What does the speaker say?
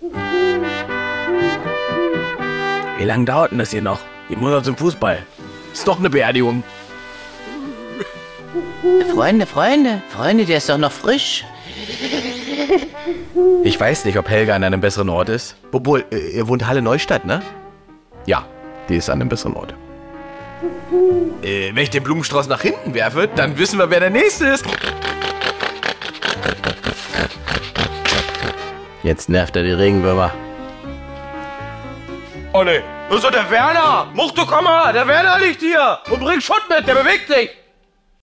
Wie lange dauert denn das hier noch? Ich muss noch zum Fußball. Ist doch eine Beerdigung. Freunde, Freunde, Freunde, der ist doch noch frisch. Ich weiß nicht, ob Helga an einem besseren Ort ist. Obwohl, äh, ihr wohnt Halle Neustadt, ne? Ja, die ist an einem besseren Ort. Äh, wenn ich den Blumenstrauß nach hinten werfe, dann wissen wir, wer der Nächste ist. Jetzt nervt er die Regenwürmer. Olli, das ist doch der Werner. Much, du komm mal, der Werner liegt hier und bringt Schutt mit, der bewegt sich.